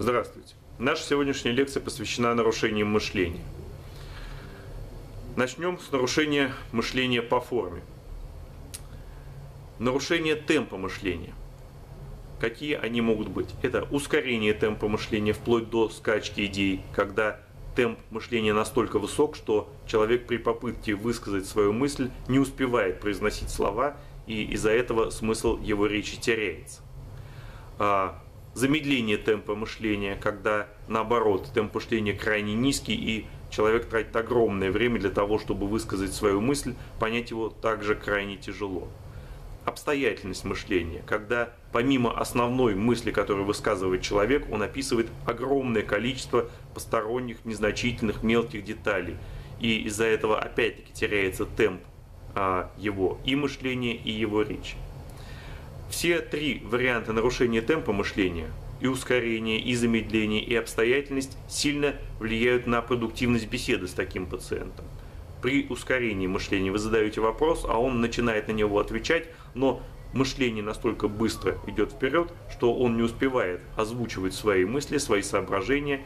Здравствуйте. Наша сегодняшняя лекция посвящена нарушениям мышления. Начнем с нарушения мышления по форме. Нарушение темпа мышления. Какие они могут быть? Это ускорение темпа мышления вплоть до скачки идей, когда темп мышления настолько высок, что человек при попытке высказать свою мысль не успевает произносить слова, и из-за этого смысл его речи теряется. Замедление темпа мышления, когда наоборот темп мышления крайне низкий и человек тратит огромное время для того, чтобы высказать свою мысль, понять его также крайне тяжело. Обстоятельность мышления, когда помимо основной мысли, которую высказывает человек, он описывает огромное количество посторонних, незначительных, мелких деталей. И из-за этого опять-таки теряется темп а, его и мышления, и его речи. Все три варианта нарушения темпа мышления и ускорение, и замедление, и обстоятельность сильно влияют на продуктивность беседы с таким пациентом. При ускорении мышления вы задаете вопрос, а он начинает на него отвечать, но мышление настолько быстро идет вперед, что он не успевает озвучивать свои мысли, свои соображения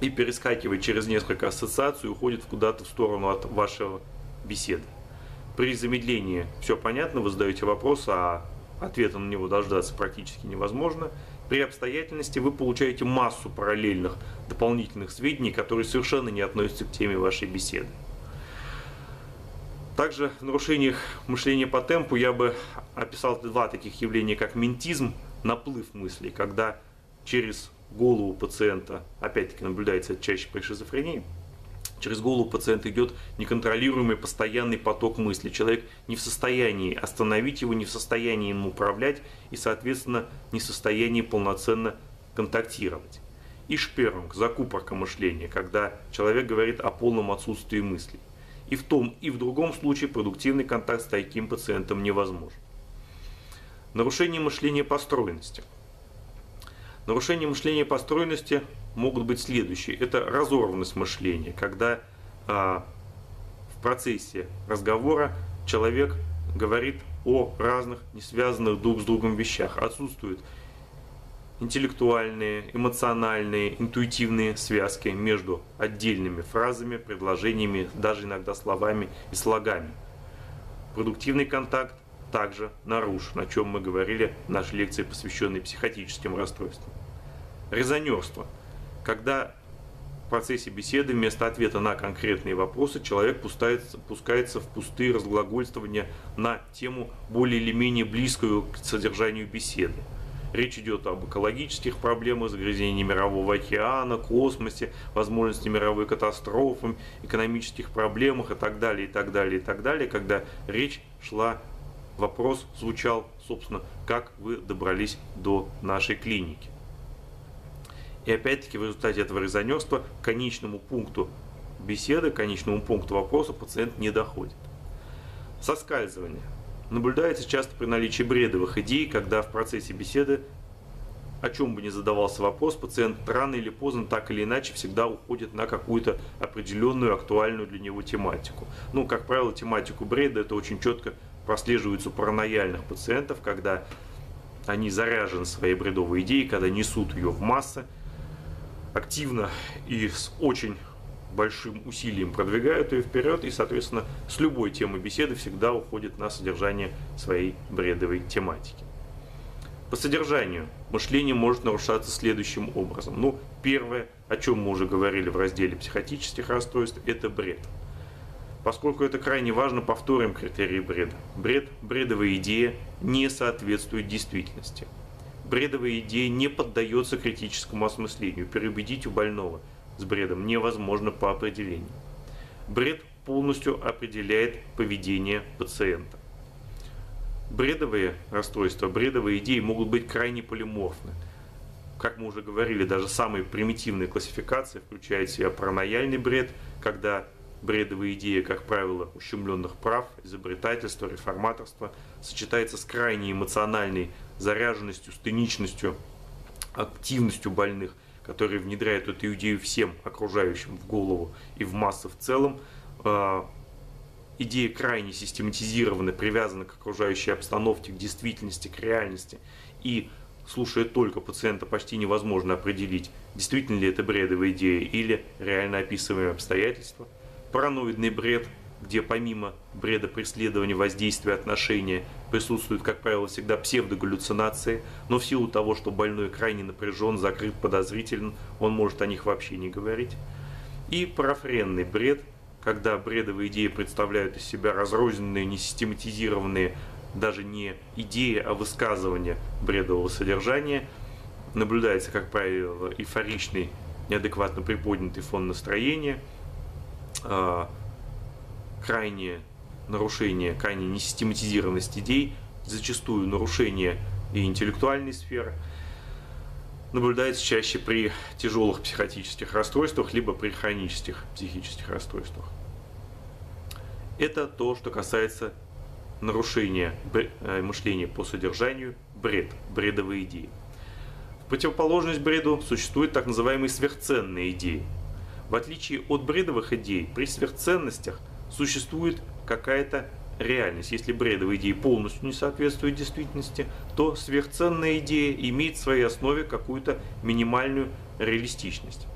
и перескакивает через несколько ассоциаций, уходит куда-то в сторону от вашего беседы. При замедлении все понятно, вы задаете вопрос, а ответа на него дождаться практически невозможно. При обстоятельности вы получаете массу параллельных дополнительных сведений, которые совершенно не относятся к теме вашей беседы. Также в нарушениях мышления по темпу я бы описал два таких явления, как ментизм, наплыв мыслей, когда через голову пациента, опять-таки наблюдается чаще при шизофрении, через голову пациента идет неконтролируемый постоянный поток мыслей. Человек не в состоянии остановить его, не в состоянии им управлять и, соответственно, не в состоянии полноценно контактировать. И шперунг, закупорка мышления, когда человек говорит о полном отсутствии мыслей. И в том, и в другом случае продуктивный контакт с таким пациентом невозможен. Нарушение мышления построенности. Нарушение мышления построенности могут быть следующие. Это разорванность мышления, когда а, в процессе разговора человек говорит о разных, не связанных друг с другом вещах. Отсутствуют интеллектуальные, эмоциональные, интуитивные связки между отдельными фразами, предложениями, даже иногда словами и слогами. Продуктивный контакт также нарушен, о чем мы говорили в нашей лекции, посвященной психотическим расстройствам. Резонерство – когда в процессе беседы вместо ответа на конкретные вопросы человек пускается, пускается в пустые разглагольствования на тему более или менее близкую к содержанию беседы. Речь идет об экологических проблемах, загрязнении мирового океана, космосе, возможности мировой катастрофы, экономических проблемах и так далее, и так далее, и так далее, когда речь шла, вопрос звучал, собственно, как вы добрались до нашей клиники. И опять-таки в результате этого резонерства к конечному пункту беседы, к конечному пункту вопроса пациент не доходит. Соскальзывание. Наблюдается часто при наличии бредовых идей, когда в процессе беседы о чем бы ни задавался вопрос, пациент рано или поздно, так или иначе, всегда уходит на какую-то определенную актуальную для него тематику. Ну, как правило, тематику бреда это очень четко прослеживается у паранояльных пациентов, когда они заряжены своей бредовой идеей, когда несут ее в массы, активно и с очень большим усилием продвигают ее вперед и, соответственно, с любой темы беседы всегда уходит на содержание своей бредовой тематики. По содержанию мышление может нарушаться следующим образом. Ну, первое, о чем мы уже говорили в разделе психотических расстройств, это бред. Поскольку это крайне важно, повторим критерии бреда. Бред, бредовая идея не соответствует действительности бредовая идея не поддается критическому осмыслению. Переубедить у больного с бредом невозможно по определению. Бред полностью определяет поведение пациента. Бредовые расстройства, бредовые идеи могут быть крайне полиморфны. Как мы уже говорили, даже самые примитивные классификации включают в себя паранояльный бред, когда бредовая идея, как правило, ущемленных прав, изобретательства, реформаторства, сочетается с крайне эмоциональной заряженностью, стыничностью, активностью больных, которые внедряют эту идею всем окружающим в голову и в массы в целом. А, идея крайне систематизирована, привязана к окружающей обстановке, к действительности, к реальности. И слушая только пациента, почти невозможно определить, действительно ли это бредовая идея или реально описываемые обстоятельства. Параноидный бред, где помимо бреда преследования, воздействия, отношения присутствуют, как правило, всегда псевдогаллюцинации, но в силу того, что больной крайне напряжен, закрыт, подозрителен, он может о них вообще не говорить. И парафренный бред, когда бредовые идеи представляют из себя разрозненные, несистематизированные даже не идея, а высказывание бредового содержания. Наблюдается, как правило, эйфоричный, неадекватно приподнятый фон настроения, а, крайнее нарушение, крайне несистематизированность идей, зачастую нарушение и интеллектуальной сферы, наблюдается чаще при тяжелых психотических расстройствах, либо при хронических психических расстройствах. Это то, что касается нарушение э, мышления по содержанию, бред, бредовые идеи. В противоположность бреду существуют так называемые сверхценные идеи. В отличие от бредовых идей, при сверхценностях существует какая-то реальность. Если бредовые идеи полностью не соответствуют действительности, то сверхценная идея имеет в своей основе какую-то минимальную реалистичность.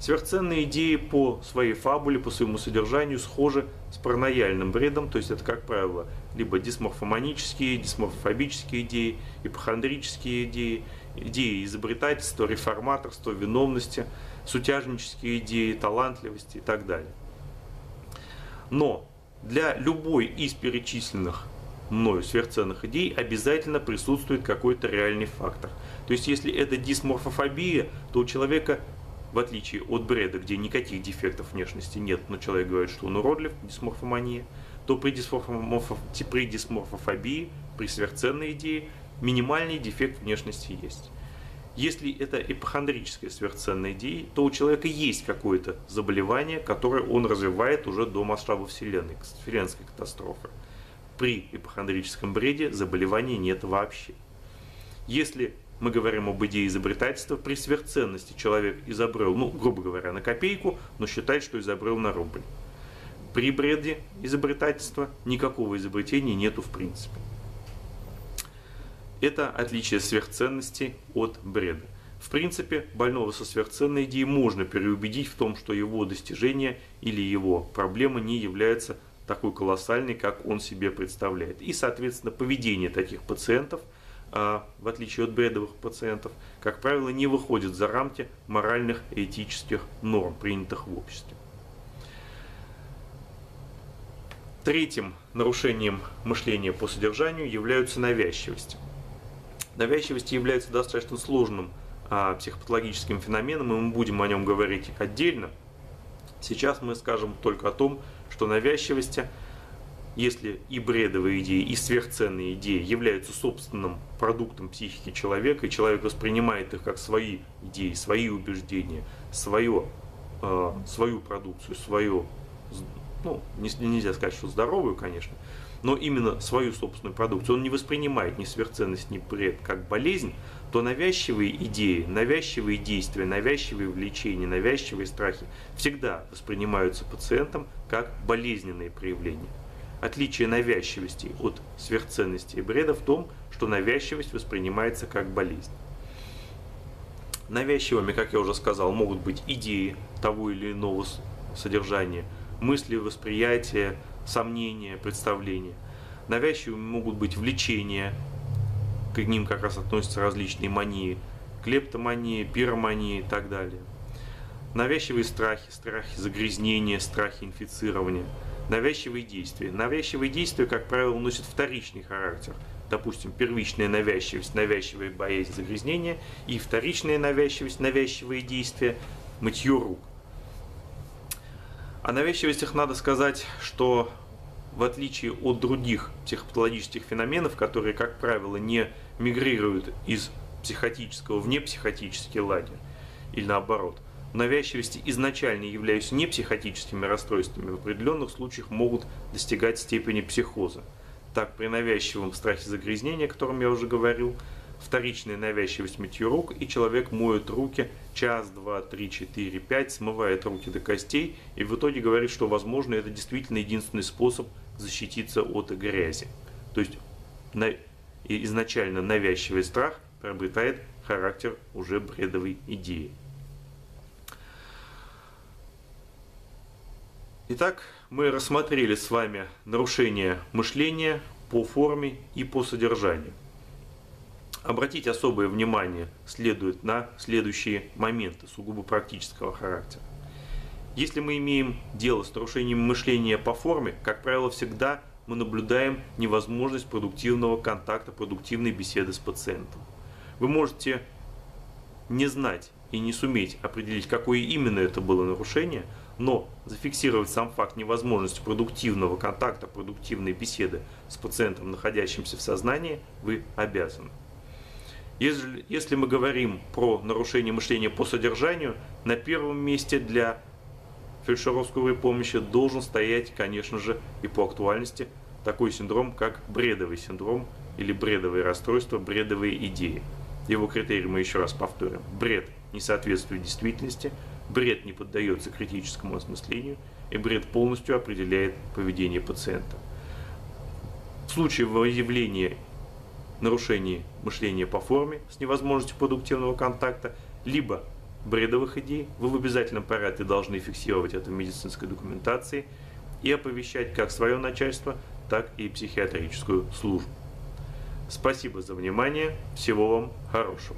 Сверхценные идеи по своей фабуле, по своему содержанию схожи с паранояльным бредом, то есть это, как правило, либо дисморфоманические, дисморфофобические идеи, ипохондрические идеи, идеи изобретательства, реформаторства, виновности, сутяжнические идеи, талантливости и так далее. Но для любой из перечисленных мною сверхценных идей обязательно присутствует какой-то реальный фактор. То есть если это дисморфофобия, то у человека в отличие от бреда, где никаких дефектов внешности нет, но человек говорит, что он уродлив, дисморфомания, то при, дисморфо, при дисморфофобии, при сверхценной идее, минимальный дефект внешности есть. Если это эпохондрическая сверхценная идея, то у человека есть какое-то заболевание, которое он развивает уже до масштаба Вселенной, вселенской катастрофы. При эпохондрическом бреде заболевания нет вообще. Если мы говорим об идее изобретательства, при сверхценности человек изобрел, ну, грубо говоря, на копейку, но считает, что изобрел на рубль. При бреде изобретательства никакого изобретения нету в принципе. Это отличие сверхценности от бреда. В принципе, больного со сверхценной идеей можно переубедить в том, что его достижение или его проблема не является такой колоссальной, как он себе представляет. И, соответственно, поведение таких пациентов – а, в отличие от бредовых пациентов, как правило, не выходит за рамки моральных и этических норм, принятых в обществе. Третьим нарушением мышления по содержанию являются навязчивости. Навязчивость является достаточно сложным а, психопатологическим феноменом, и мы будем о нем говорить отдельно. Сейчас мы скажем только о том, что навязчивости – если и бредовые идеи, и сверхценные идеи являются собственным продуктом психики человека, и человек воспринимает их как свои идеи, свои убеждения, свое, э, свою продукцию, свою, ну, нельзя сказать, что здоровую, конечно, но именно свою собственную продукцию, он не воспринимает ни сверхценность, ни бред как болезнь, то навязчивые идеи, навязчивые действия, навязчивые влечения, навязчивые страхи всегда воспринимаются пациентом как болезненные проявления. Отличие навязчивости от сверхценности и бреда в том, что навязчивость воспринимается как болезнь. Навязчивыми, как я уже сказал, могут быть идеи того или иного содержания, мысли, восприятия, сомнения, представления. Навязчивыми могут быть влечения, к ним как раз относятся различные мании, клептомания, пиромания и так далее. Навязчивые страхи, страхи загрязнения, страхи инфицирования – навязчивые действия. Навязчивые действия, как правило, носят вторичный характер. Допустим, первичная навязчивость, навязчивая боязнь загрязнения и вторичная навязчивость, навязчивые действия, мытье рук. О навязчивостях надо сказать, что в отличие от других психопатологических феноменов, которые, как правило, не мигрируют из психотического в непсихотический лагерь, или наоборот – навязчивости изначально являются не психотическими расстройствами, в определенных случаях могут достигать степени психоза. Так, при навязчивом страхе загрязнения, о котором я уже говорил, вторичная навязчивость мытья рук, и человек моет руки час, два, три, четыре, пять, смывает руки до костей, и в итоге говорит, что, возможно, это действительно единственный способ защититься от грязи. То есть на, изначально навязчивый страх приобретает характер уже бредовой идеи. Итак, мы рассмотрели с вами нарушение мышления по форме и по содержанию. Обратить особое внимание следует на следующие моменты сугубо практического характера. Если мы имеем дело с нарушением мышления по форме, как правило, всегда мы наблюдаем невозможность продуктивного контакта, продуктивной беседы с пациентом. Вы можете не знать и не суметь определить, какое именно это было нарушение, но зафиксировать сам факт невозможности продуктивного контакта, продуктивной беседы с пациентом, находящимся в сознании, вы обязаны. Если, если мы говорим про нарушение мышления по содержанию, на первом месте для фельдшеровской помощи должен стоять, конечно же, и по актуальности такой синдром, как бредовый синдром или бредовое расстройство, бредовые идеи. Его критерии мы еще раз повторим. Бред не соответствует действительности, бред не поддается критическому осмыслению, и бред полностью определяет поведение пациента. В случае выявления нарушений мышления по форме с невозможностью продуктивного контакта, либо бредовых идей, вы в обязательном порядке должны фиксировать это в медицинской документации и оповещать как свое начальство, так и психиатрическую службу. Спасибо за внимание. Всего вам хорошего.